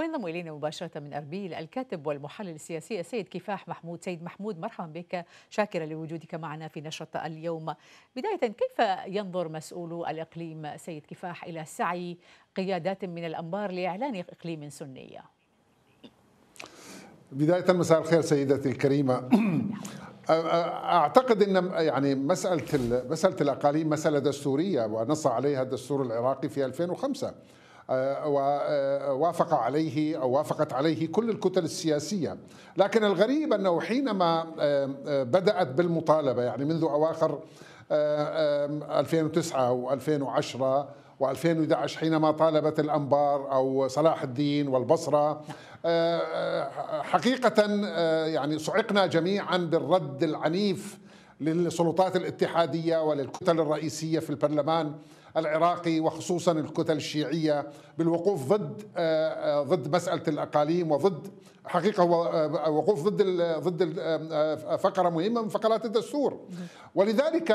وينضم إلينا مباشرة من اربيل الكاتب والمحلل السياسي السيد كفاح محمود. سيد محمود مرحبا بك شاكرا لوجودك معنا في نشرة اليوم. بداية كيف ينظر مسؤولو الإقليم سيد كفاح إلى سعي قيادات من الأنبار لإعلان إقليم سني؟ بداية مساء الخير سيدتي الكريمة. أعتقد إن يعني مسألة مسألة الأقاليم مسألة دستورية ونص عليها الدستور العراقي في 2005 ووافق عليه أو وافقت عليه كل الكتل السياسية، لكن الغريب أنه حينما بدأت بالمطالبة يعني منذ أواخر 2009 و2010 و2011 حينما طالبت الأنبار أو صلاح الدين والبصرة حقيقة يعني صعقنا جميعا بالرد العنيف للسلطات الاتحادية وللكتل الرئيسية في البرلمان. العراقي وخصوصا الكتل الشيعية بالوقوف ضد ضد مسألة الأقاليم وضد حقيقة وقوف ضد ضد فقرة مهمة من فقرات الدستور. ولذلك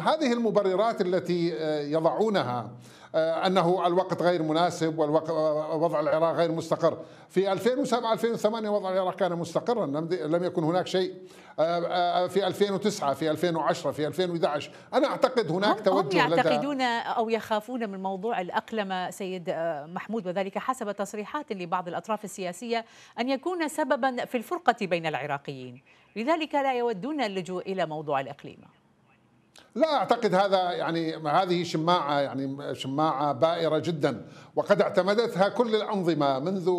هذه المبررات التي يضعونها أنه الوقت غير مناسب ووضع العراق غير مستقر. في 2007 2008 وضع العراق كان مستقرا لم يكن هناك شيء. في 2009 في 2010 في 2011 أنا أعتقد هناك توجه هم يعتقدون أو يخافون من موضوع الاقلمه سيد محمود وذلك حسب تصريحات لبعض الأطراف السياسية أن يكون سببا في الفرقة بين العراقيين. لذلك لا يودون اللجوء إلى موضوع الاقليمه لا أعتقد هذا يعني هذه شماعة يعني شماعة بائرة جدا. وقد اعتمدتها كل الأنظمة منذ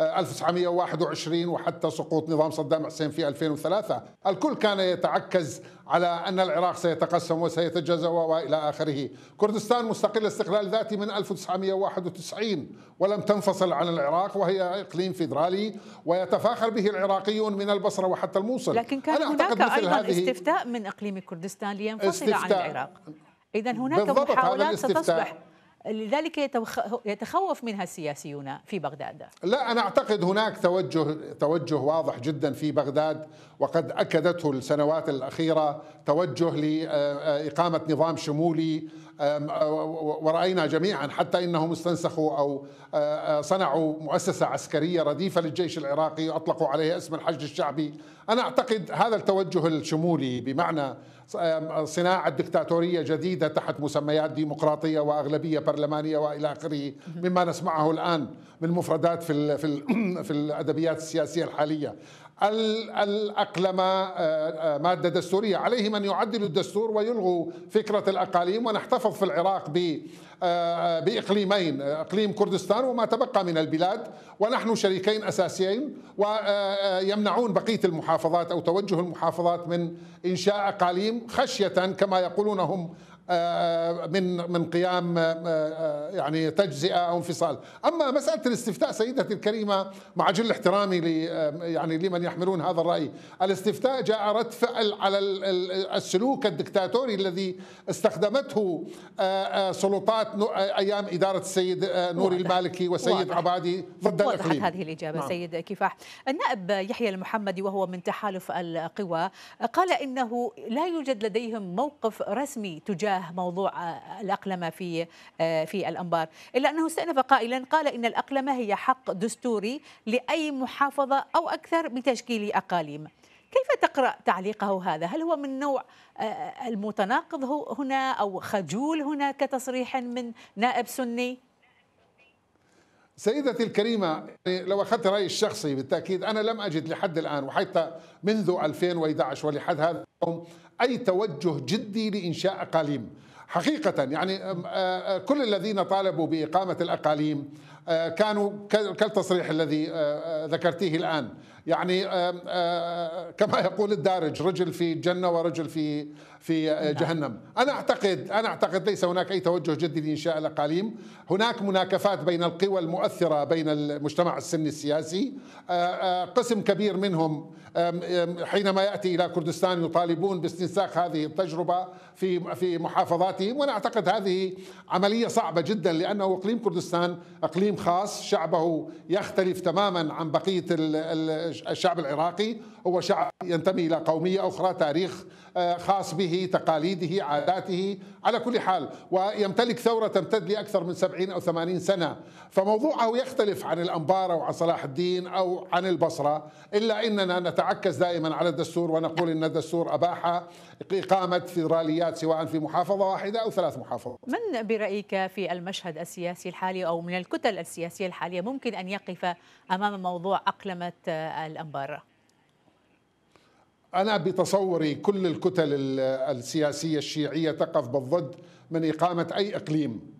1921 وحتى سقوط نظام صدام حسين في 2003 الكل كان يتعكز على أن العراق سيتقسم وسيتجزأ وإلى آخره. كردستان مستقله استقلال ذاتي من 1991 ولم تنفصل عن العراق وهي إقليم فيدرالي ويتفاخر به العراقيون من البصرة وحتى الموصل. لكن كان هناك أيضا استفتاء من إقليم كردستان لينفصل عن العراق. اذا هناك محاولات ستصبح. لذلك يتخوف منها السياسيون في بغداد. لا أنا أعتقد هناك توجه توجه واضح جدا في بغداد وقد أكدته السنوات الأخيرة توجه لإقامة نظام شمولي ورأينا جميعا حتى إنهم استنسخوا أو صنعوا مؤسسة عسكرية رديفة للجيش العراقي وأطلقوا عليها اسم الحشد الشعبي. أنا أعتقد هذا التوجه الشمولي بمعنى صناعة دكتاتورية جديدة تحت مسميات ديمقراطية وأغلبية برلمانية وإلى آخره مما نسمعه الآن من مفردات في في الأدبيات السياسية الحالية. الأقلمة مادة دستورية. عليهم أن يعدلوا الدستور ويلغوا فكرة الأقاليم ونحتفظ في العراق ب بإقليمين إقليم كردستان وما تبقى من البلاد. ونحن شريكين أساسيين ويمنعون بقية المحافظات أو توجه المحافظات من إنشاء أقاليم خشية كما يقولون هم من من قيام يعني تجزئة أو انفصال، أما مسألة الاستفتاء سيدتي الكريمة مع جل احترامي يعني لمن يحملون هذا الرأي، الاستفتاء جاء رد فعل على السلوك الدكتاتوري الذي استخدمته سلطات أيام إدارة السيد نوري المالكي والسيد عبادي ضد الاقليم. هذه الإجابة نعم. سيد كفاح، النائب يحيى المحمدي وهو من تحالف القوى قال إنه لا يوجد لديهم موقف رسمي تجاه موضوع الأقلمة في في الأنبار. إلا أنه استأنف قائلا قال إن الأقلمة هي حق دستوري لأي محافظة أو أكثر بتشكيل أقاليم. كيف تقرأ تعليقه هذا؟ هل هو من نوع المتناقض هنا أو خجول هنا كتصريح من نائب سني؟ سيدتي الكريمة لو أخذت رأيي الشخصي بالتأكيد أنا لم أجد لحد الآن وحتى منذ 2011 ولحد هذا اليوم أي توجه جدي لإنشاء أقاليم. حقيقة يعني كل الذين طالبوا بإقامة الأقاليم كانوا كالتصريح الذي ذكرتيه الآن. يعني كما يقول الدارج رجل في الجنة ورجل في في جهنم. أنا أعتقد أنا أعتقد ليس هناك أي توجه جدي لإنشاء الأقاليم هناك مناكفات بين القوى المؤثرة بين المجتمع السني السياسي. قسم كبير منهم حينما يأتي إلى كردستان يطالبون باستنساخ هذه التجربة في في محافظاتهم. وأنا أعتقد هذه عملية صعبة جدا لأنه إقليم كردستان إقليم اقليم خاص. شعبه يختلف تماما عن بقية الشعب العراقي. هو شعب ينتمي إلى قومية أخرى تاريخ آه، خاص به تقاليده عاداته على كل حال ويمتلك ثورة تمتد لأكثر من 70 أو 80 سنة فموضوعه يختلف عن الأنبار أو عن صلاح الدين أو عن البصرة إلا إننا نتعكز دائما على الدستور ونقول إن الدستور أباح إقامة فيدراليات سواء في محافظة واحدة أو ثلاث محافظات. من برأيك في المشهد السياسي الحالي أو من الكتل السياسية الحالية ممكن أن يقف أمام موضوع أقلمة الأنبار؟ أنا بتصوري كل الكتل السياسية الشيعية تقف بالضد من إقامة أي إقليم.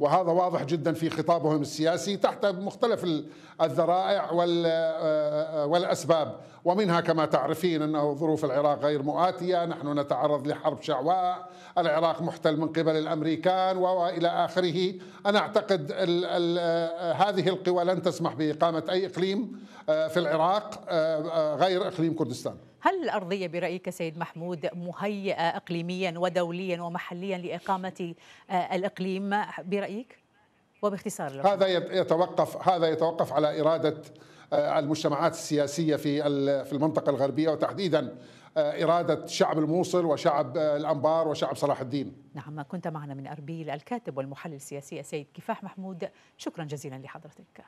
وهذا واضح جدا في خطابهم السياسي تحت مختلف الذرائع والأسباب. ومنها كما تعرفين أنه ظروف العراق غير مؤاتية، نحن نتعرض لحرب شعواء، العراق محتل من قبل الأمريكان وإلى آخره، أنا أعتقد ال ال هذه القوى لن تسمح بإقامة أي إقليم في العراق غير إقليم كردستان. هل الأرضية برأيك سيد محمود مهيئة إقليميا ودوليا ومحليا لإقامة آه، الإقليم برأيك؟ وباختصار هذا يتوقف هذا يتوقف على إرادة آه، المجتمعات السياسية في في المنطقة الغربية وتحديدا آه، إرادة شعب الموصل وشعب الأنبار وشعب صلاح الدين. نعم كنت معنا من أربيل الكاتب والمحلل السياسي السيد كفاح محمود. شكرا جزيلا لحضرتك.